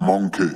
Monkey.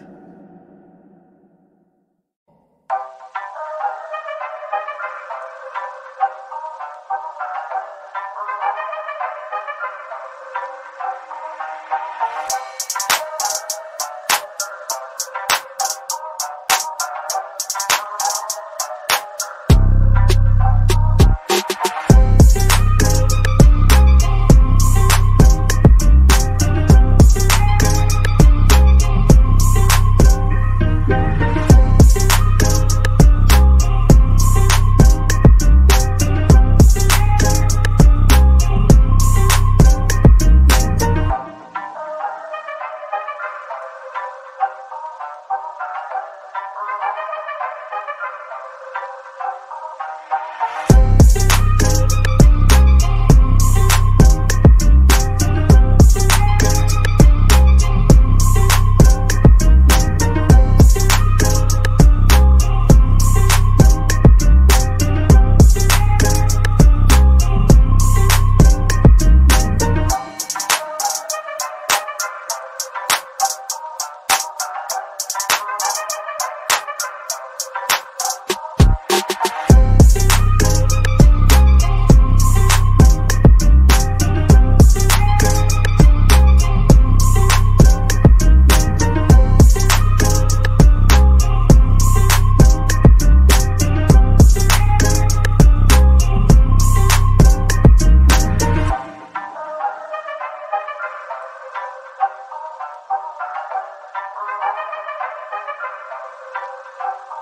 Thank you.